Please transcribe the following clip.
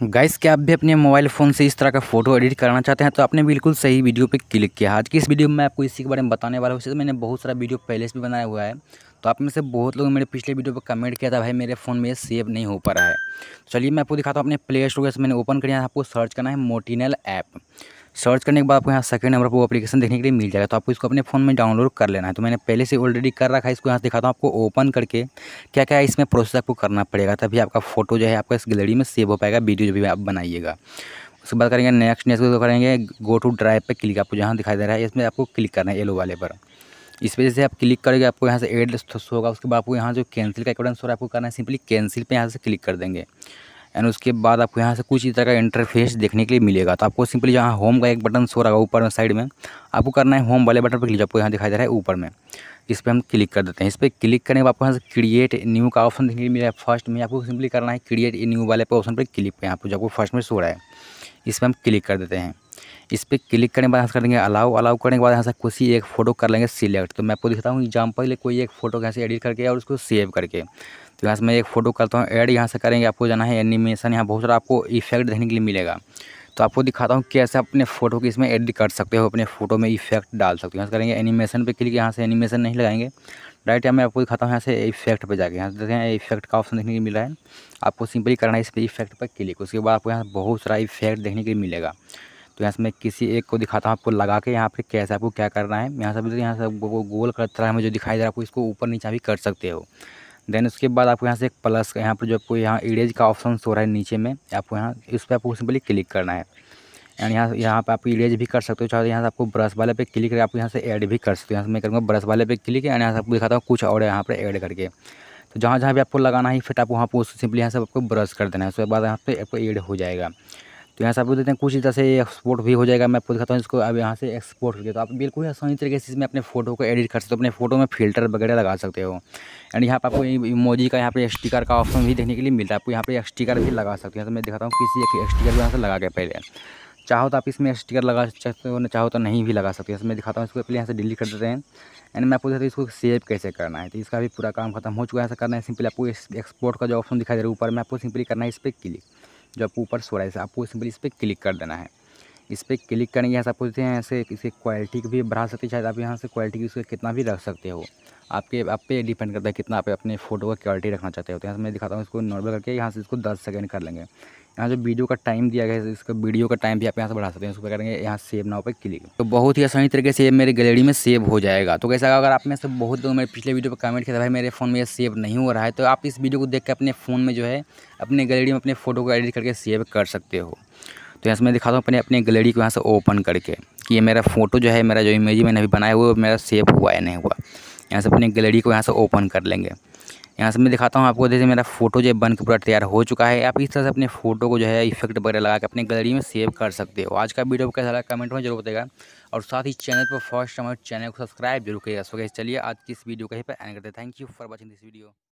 Guys, क्या आप भी अपने मोबाइल फ़ोन से इस तरह का फ़ोटो एडिट करना चाहते हैं तो आपने बिल्कुल सही वीडियो पे क्लिक किया। आज की इस वीडियो में मैं आपको इसी के बारे में बताने वाला हूँ। मैंने बहुत सारा वीडियो पहले से भी बनाया हुआ है तो आप में से बहुत लोग मेरे पिछले वीडियो पर कमेंट किया था, भाई मेरे फ़ोन में सेव नहीं हो पा रहा है। चलिए मैं आपको दिखाता हूँ, अपने प्ले स्टोर से मैंने ओपन कर आपको सर्च करना है मोटिनल ऐप। सर्च करने के बाद आपको यहाँ सेकंड नंबर पर वो एप्लीकेशन देखने के लिए मिल जाएगा। तो आपको इसको अपने फ़ोन में डाउनलोड कर लेना है। तो मैंने पहले से ऑलरेडी कर रखा है। इसको यहाँ दिखाता हूँ आपको ओपन करके क्या क्या इसमें प्रोसेस आपको करना पड़ेगा। तभी आपका फ़ोटो जो है आपका इस गैलरी में सेव हो पाएगा वीडियो जो भी आप बनाइएगा। उसके बाद करेंगे नेक्स्ट नेक्स्ट को करेंगे गो टू ड्राइव पर क्लिक आपको जहाँ दिखाई दे रहा है, इसमें आपको क्लिक करना है येलो वाले पर। इस वजह से आप क्लिक करेंगे, आपको यहाँ से एड होगा। उसके बाद आपको यहाँ जो कैंसिल का अकॉर्डेंस हो रहा है आपको करना है। सिंपली कैंसिल पे यहाँ से क्लिक कर देंगे। एंड उसके बाद आपको यहाँ से कुछ इस तरह का इंटरफेस देखने के लिए मिलेगा। तो आपको सिंपली जहाँ होम का एक बटन सो रहा ऊपर साइड में, आपको करना है होम वाले बटन पर क्लिक आपको यहाँ दिखाई दे रहा है ऊपर में, इस पर हम क्लिक कर देते हैं। इस पर क्लिक करने के बाद आपको यहाँ से क्रिएट न्यू का ऑप्शन देखने के लिए मिला है। फ़र्स्ट में आपको सिंपली करना है क्रिएट न्यू वाले पर ऑप्शन पर क्लिक यहाँ पर जो आपको फ़र्स्ट में सो रहा है, इस पर हम क्लिक कर देते हैं। इस पर क्लिक करने के बाद यहाँ कर देंगे अलाउ अलाउ करने के बाद यहाँ से कुछ ही एक फ़ोटो कर लेंगे सिलेक्ट तो मैं आपको दिखाता हूँ एग्ज़ाम्पल कोई एक फ़ोटो यहाँ से एडिट करके और उसको सेव करके तो यहाँ से मैं एक फ़ोटो करता हूँ ऐड यहाँ से करेंगे आपको जाना है एनिमेशन यहाँ बहुत सारा आपको इफ़ेक्ट देखने के लिए मिलेगा तो आपको दिखाता हूँ कैसे अपने फ़ोटो की इसमें एडिट कर सकते हो अपने फ़ोटो में इफ़ेक्ट डाल सकते हो यहाँ से करेंगे एनिमेशन पे क्लिक यहाँ से एनिमेशन नहीं लगाएँगे डायरेक्ट मैं आपको दिखाता हूँ यहाँ से इफ़ेक्ट पे जाके यहाँ से देखें इफ़ेक्ट का ऑप्शन देखने के मिला है आपको सिंपली करना है इस पर इफ़ेक्ट पर क्लिक उसके बाद आपको यहाँ बहुत सारा इफ़ेक्ट देखने के लिए मिलेगा तो यहाँ से मैं किसी एक को दिखाता हूँ आपको लगा के यहाँ पे कैसे आपको क्या करना है। यहाँ से यहाँ से गोल करता है मुझे दिखाई दे रहा है आपको इसको ऊपर नीचे भी कर सकते हो। देन उसके बाद आपको यहाँ से एक प्लस यहाँ पर जो आपको यहाँ इरेज का ऑप्शन हो रहा है नीचे में, आपको यहाँ इस पर आपको सिंपली क्लिक करना है। एंड यहाँ यहाँ पर आप इरेज भी कर सकते हो, चाहे यहाँ से आपको ब्रश वाले पे क्लिक करके आप यहाँ से ऐड भी कर सकते हो। यहाँ से मैं करूँगा ब्रश वाले पे क्लिक एंड यहाँ से आपको दिखाता हूँ कुछ और यहाँ पर ऐड करके। तो जहाँ जहाँ भी आपको लगाना है, फिर आप वहाँ पर सिंपली यहाँ से आपको ब्रश कर देना है। उसके बाद यहाँ पर आपको ऐड हो जाएगा। तो यहाँ से आपको देते हैं, कुछ तरह से एक्सपोर्ट भी हो जाएगा, मैं आपको दिखाता हूँ इसको अब यहाँ से एक्सपोर्ट करके तो आप बिल्कुल ही आसानी तरीके से इसमें अपने फ़ोटो को एडिट कर सकते हो, अपने फ़ोटो में फ़िल्टर वगैरह लगा सकते हो। एंड यहाँ पर आपको इमोजी का, यहाँ पे स्टिकर का ऑप्शन भी देखने के लिए मिलता है आपको यहाँ पे स्टिकर भी लगा सकते हैं। तो मैं दिखाता हूँ, किसी एक स्टिकर यहाँ से लगा के पहले। चाहो तो आप इसमें स्टिकर लगा सकते हो, चाहो तो नहीं भी लगा सकते हो। मैं दिखाता हूँ इसको, पहले यहाँ से डिलीट कर देते हैं। एंड मैं आपको देखता इसको सेव कैसे करना है। तो इसका भी पूरा काम खत्म हो चुका है, ऐसा करना है सिंपली आपको एक्सपोर्ट का जो ऑप्शन दिखाई दे रहा है ऊपर, में आपको सिंपली करना है इस पर क्लिक जो आपको ऊपर सो रहा है आपको सिंपली इस पर क्लिक कर देना है। इस पर क्लिक करेंगे यहाँ से आप बोलते हैं, ऐसे इसे क्वालिटी को भी बढ़ा सकते हैं, शायद आप यहाँ से क्वालिटी की कितना भी रख सकते हो। आपके, आप पे डिपेंड करता है कितना आप अपने फ़ोटो का क्वालिटी रखना चाहते हो। तो यहाँ से मैं दिखाता हूँ इसको नॉर्मल करके, यहाँ से इसको दस सेकेंड कर लेंगे। यहाँ जो वीडियो का टाइम दिया गया है, इसका वीडियो का टाइम भी आप यहाँ से बढ़ा सकते हैं, उसको करेंगे, यहाँ सेव नाव पर क्लिक तो बहुत ही आसानी तरीके से मेरे गैलरी में सेव हो जाएगा। तो कैसा अगर आप में से बहुत लोग मेरे पिछले वीडियो पर कमेंट किया था, भाई मेरे फ़ोन में ये सेव नहीं हो रहा है तो आप इस वीडियो को देख के अपने फ़ोन में जो है, अपने गैलरी में अपने फ़ोटो को एडिट करके सेव कर सकते हो। तो यहाँ से मैं दिखाता हूँ अपने अपने गैलरी को यहाँ से ओपन करके कि ये मेरा फ़ोटो जो है, मेरा जो इमेज मैंने अभी बनाया हुआ मेरा सेव हुआ या नहीं हुआ। यहाँ से अपनी गैलरी को यहाँ से ओपन कर लेंगे। यहाँ से मैं दिखाता हूँ आपको, जैसे मेरा फ़ोटो जो है, बन के पूरा तैयार हो चुका है। आप इस तरह से अपने फ़ोटो को जो है, इफ़ेक्ट वगैरह लगा के अपने गैलरी में सेव कर सकते हो। आज का वीडियो कैसा लगा, कमेंट में ज़रूर बताएगा और साथ ही चैनल पर फ़र्स्ट हमारे चैनल को सब्सक्राइब ज़रूर करिएगा। सो चलिए आज की इस वीडियो का ही पर एंड करते हैं। Thank you for watching this video